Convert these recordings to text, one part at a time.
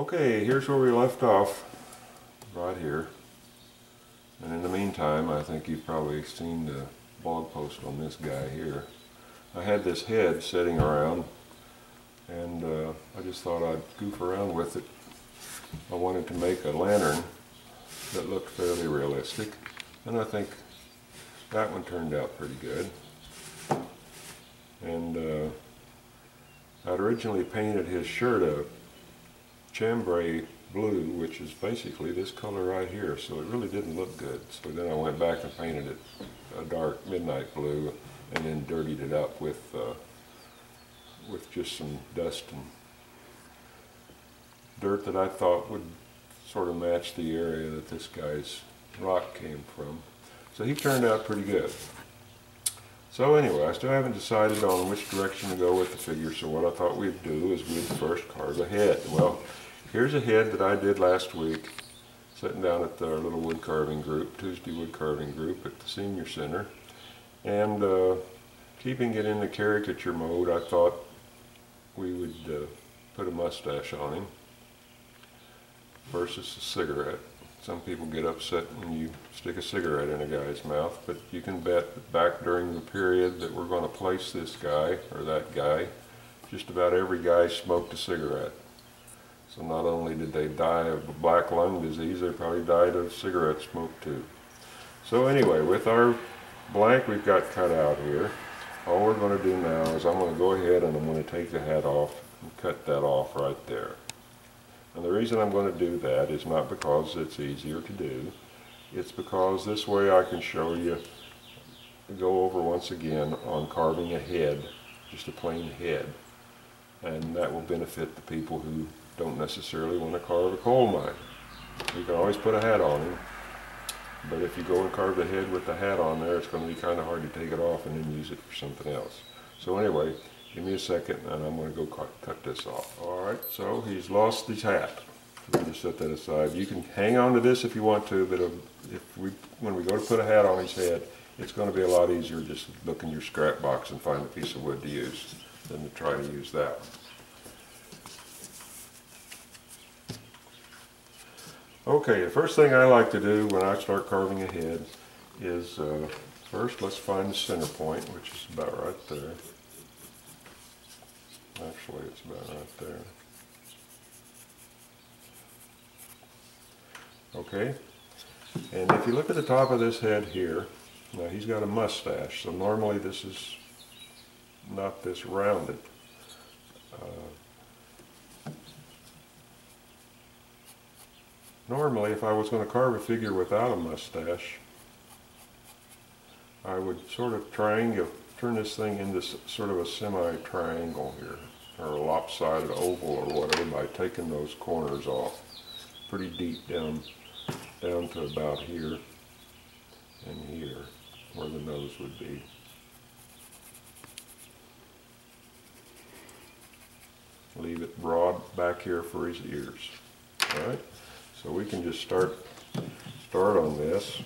Okay, here's where we left off, right here. And in the meantime, I think you've probably seen the blog post on this guy here. I had this head sitting around, and uh, I just thought I'd goof around with it. I wanted to make a lantern that looked fairly realistic, and I think that one turned out pretty good. And uh, I'd originally painted his shirt a chambray blue, which is basically this color right here, so it really didn't look good. So then I went back and painted it a dark midnight blue, and then dirtied it up with uh, with just some dust and dirt that I thought would sort of match the area that this guy's rock came from. So he turned out pretty good. So anyway, I still haven't decided on which direction to go with the figure, so what I thought we'd do is we'd first carve a head. Well, here's a head that I did last week, sitting down at our little wood carving group, Tuesday wood carving group at the senior center. And uh, keeping it in the caricature mode, I thought we would uh, put a mustache on him versus a cigarette. Some people get upset when you stick a cigarette in a guy's mouth, but you can bet that back during the period that we're going to place this guy, or that guy, just about every guy smoked a cigarette. So not only did they die of black lung disease, they probably died of cigarette smoke too. So anyway, with our blank we've got cut out here, all we're going to do now is I'm going to go ahead and I'm going to take the hat off and cut that off right there. And the reason I'm going to do that is not because it's easier to do. It's because this way I can show you, go over once again on carving a head, just a plain head. And that will benefit the people who don't necessarily want to carve a coal mine. You can always put a hat on him, but if you go and carve the head with the hat on there, it's going to be kind of hard to take it off and then use it for something else. So anyway, Give me a second and I'm going to go cut, cut this off. All right, so he's lost his hat. Just set that aside. You can hang on to this if you want to, but if we, when we go to put a hat on his head, it's going to be a lot easier just look in your scrap box and find a piece of wood to use than to try to use that. Okay, the first thing I like to do when I start carving a head is uh, first let's find the center point, which is about right there. Actually, it's about right there. Okay, and if you look at the top of this head here, now he's got a mustache, so normally this is not this rounded. Uh, normally, if I was going to carve a figure without a mustache, I would sort of triangle, turn this thing into sort of a semi-triangle here or a lopsided oval or whatever by taking those corners off pretty deep down down to about here and here where the nose would be. Leave it broad back here for his ears. Alright, so we can just start start on this.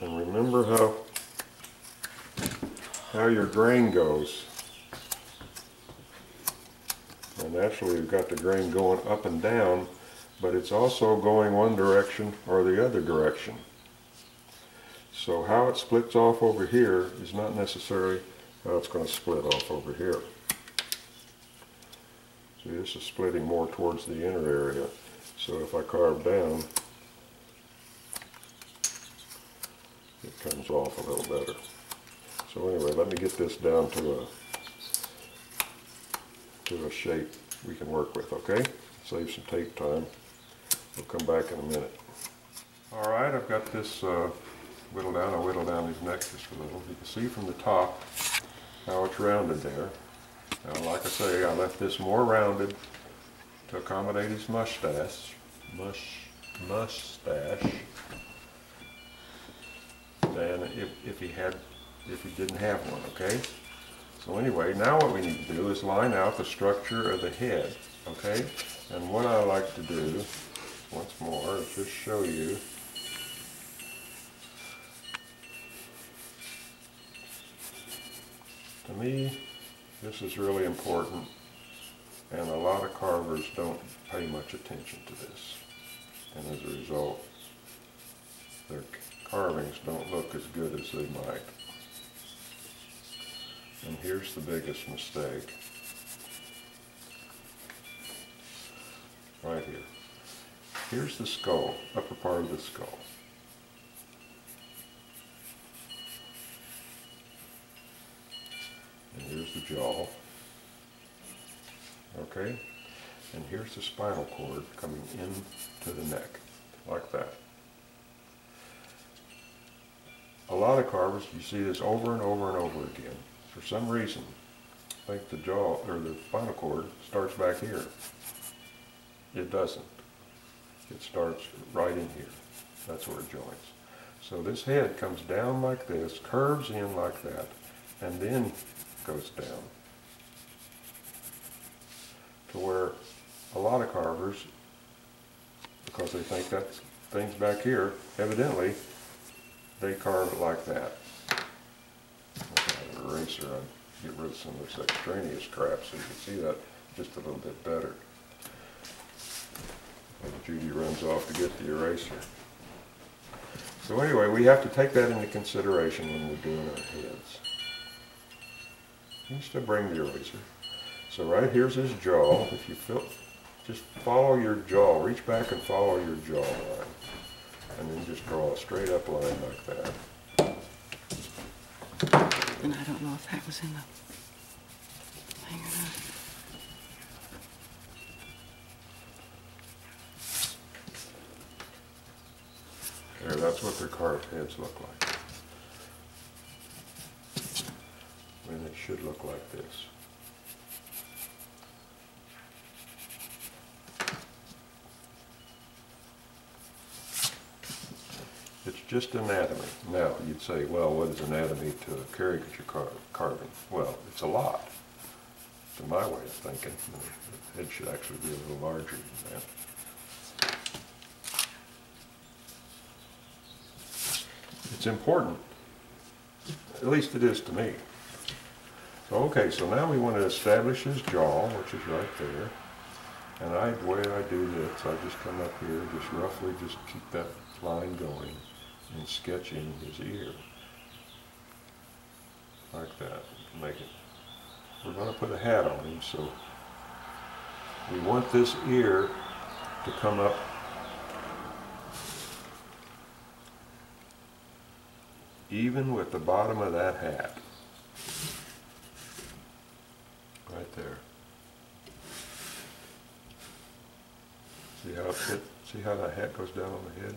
And remember how, how your grain goes. And actually you've got the grain going up and down, but it's also going one direction or the other direction. So how it splits off over here is not necessarily how it's going to split off over here. See, this is splitting more towards the inner area. So if I carve down, it comes off a little better. So anyway, let me get this down to a to a shape we can work with, okay? Save some tape time. We'll come back in a minute. All right, I've got this uh, whittled down. I whittled down his neck just a little. You can see from the top how it's rounded there. Now, like I say, I left this more rounded to accommodate his mustache. Mush, mustache than if, if he had, if he didn't have one, okay? So anyway, now what we need to do is line out the structure of the head, okay? And what I like to do, once more, is just show you To me, this is really important, and a lot of carvers don't pay much attention to this. And as a result, their carvings don't look as good as they might. And here's the biggest mistake. Right here. Here's the skull, upper part of the skull. And here's the jaw. Okay? And here's the spinal cord coming into the neck, like that. A lot of carvers, you see this over and over and over again. For some reason, I think the jaw, or the spinal cord starts back here. It doesn't. It starts right in here. That's where it joins. So this head comes down like this, curves in like that, and then goes down. To where a lot of carvers, because they think that thing's back here, evidently, they carve it like that. Eraser, I get rid of some of this extraneous crap so you can see that just a little bit better. And Judy runs off to get the eraser. So anyway, we have to take that into consideration when we're doing our heads. You can still bring the eraser. So right here's his jaw. If you feel, just follow your jaw. Reach back and follow your jaw line. And then just draw a straight up line like that. And I don't know if that was in the thing or not. There, that's what their carved heads look like. And it should look like this. It's just anatomy. Now, you'd say, well, what is anatomy to a caricature car- carving? Well, it's a lot, to my way of thinking. The head should actually be a little larger than that. It's important. At least it is to me. Okay, so now we want to establish his jaw, which is right there. And I, the way I do this, I just come up here, just roughly just keep that line going and sketching his ear. Like that, make it. We're going to put a hat on him, so we want this ear to come up even with the bottom of that hat. Right there. See how it fit, see how that hat goes down on the head?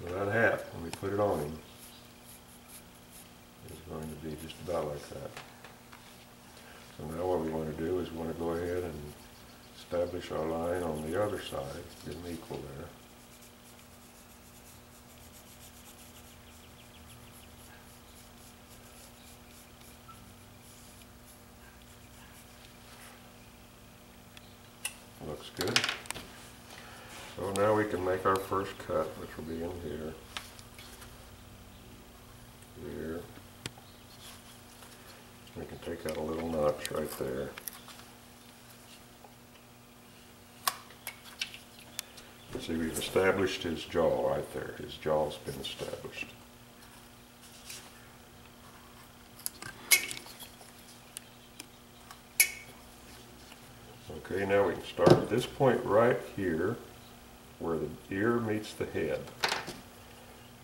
So that hat, when we put it on him, is going to be just about like that. So now what we want to do is we want to go ahead and establish our line on the other side, get them equal there. Looks good. So now we can make our first cut, which will be in here. Here. We can take out a little notch right there. See, we've established his jaw right there. His jaw's been established. Okay, now we can start at this point right here where the ear meets the head.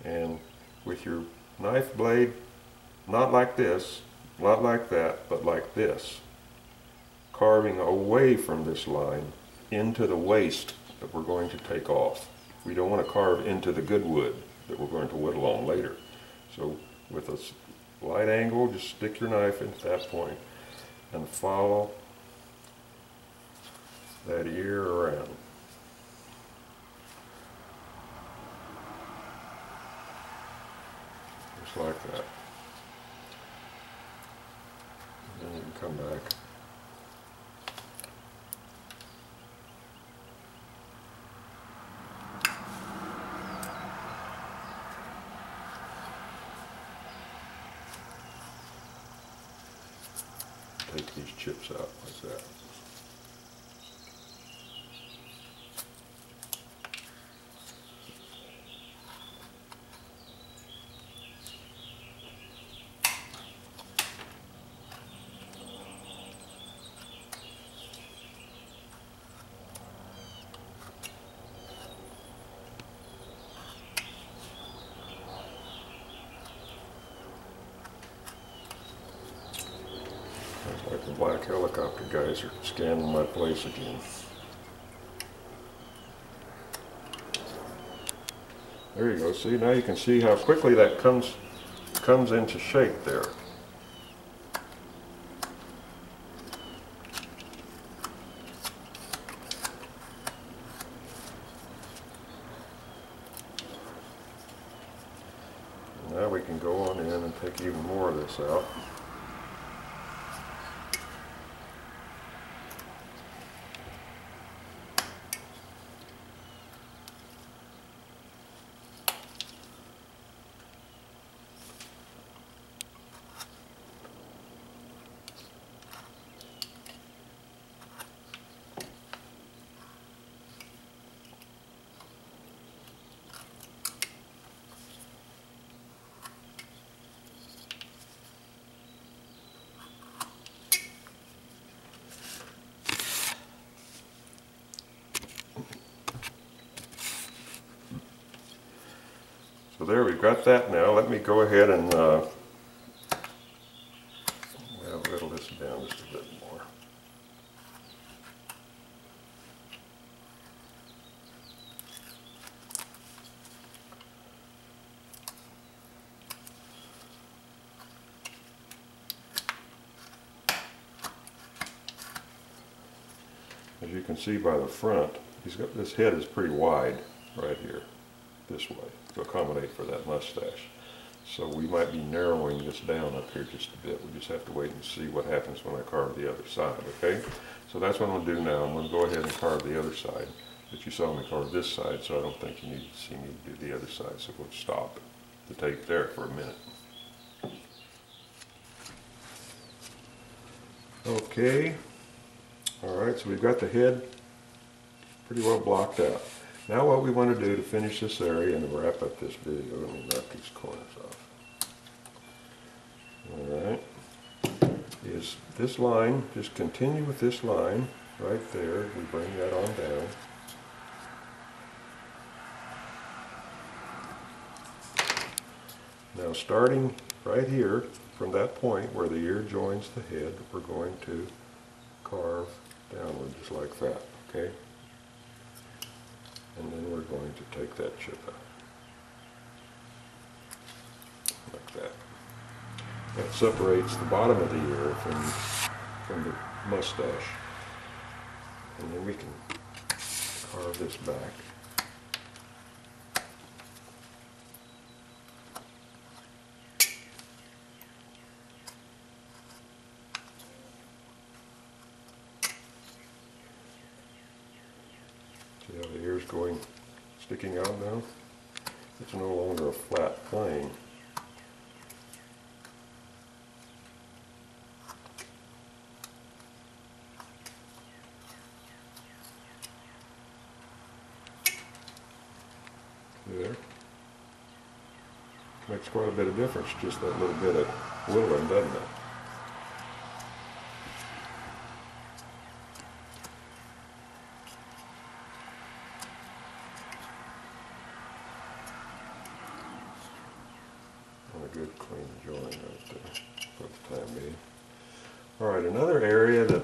And with your knife blade, not like this, not like that, but like this, carving away from this line into the waste that we're going to take off. We don't want to carve into the good wood that we're going to whittle on later. So with a slight angle, just stick your knife into that point and follow that ear around. like that. And then you can come back. Take these chips out like that. Black helicopter guys are scanning my place again. There you go. See, now you can see how quickly that comes comes into shape there. Now we can go on in and take even more of this out. So there, we've got that now. Let me go ahead and, uh, whittle this down just a bit more. As you can see by the front, he's got, this head is pretty wide right here, this way, to accommodate for that mustache. So we might be narrowing this down up here just a bit. We just have to wait and see what happens when I carve the other side, okay? So that's what I'm gonna do now. I'm gonna go ahead and carve the other side. But you saw me carve this side, so I don't think you need to see me do the other side, so we'll stop the tape there for a minute. Okay, all right, so we've got the head pretty well blocked out. Now what we want to do to finish this area and wrap up this video, let me knock these corners off. All right, is this line, just continue with this line right there. We bring that on down. Now starting right here from that point where the ear joins the head, we're going to carve downward just like that, okay? And then we're going to take that chip out. Like that. That separates the bottom of the ear from, from the mustache. And then we can carve this back. See how the ear's going, sticking out now? It's no longer a flat plane. See there? Makes quite a bit of difference, just that little bit of whittling, doesn't it? Good clean join right there for the time being. All right, another area that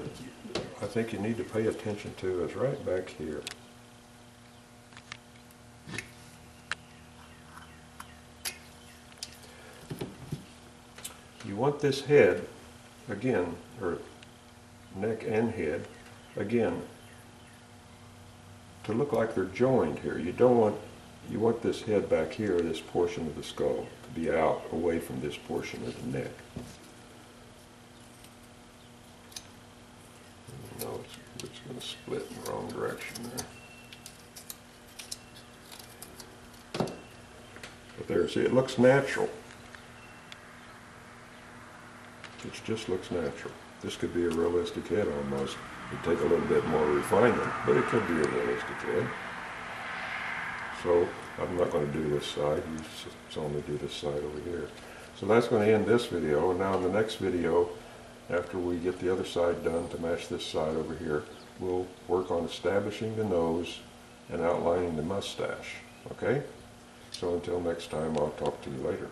I think you need to pay attention to is right back here. You want this head, again, or neck and head, again, to look like they're joined here. You don't want, you want this head back here, this portion of the skull, to be out away from this portion of the neck. No, it's, it's gonna split in the wrong direction there. But there, see, it looks natural. It just looks natural. This could be a realistic head almost. It'd take a little bit more refinement, but it could be a realistic head. So I'm not going to do this side, you s- only do this side over here. So that's going to end this video, and now in the next video, after we get the other side done to match this side over here, we'll work on establishing the nose and outlining the mustache, okay? So until next time, I'll talk to you later.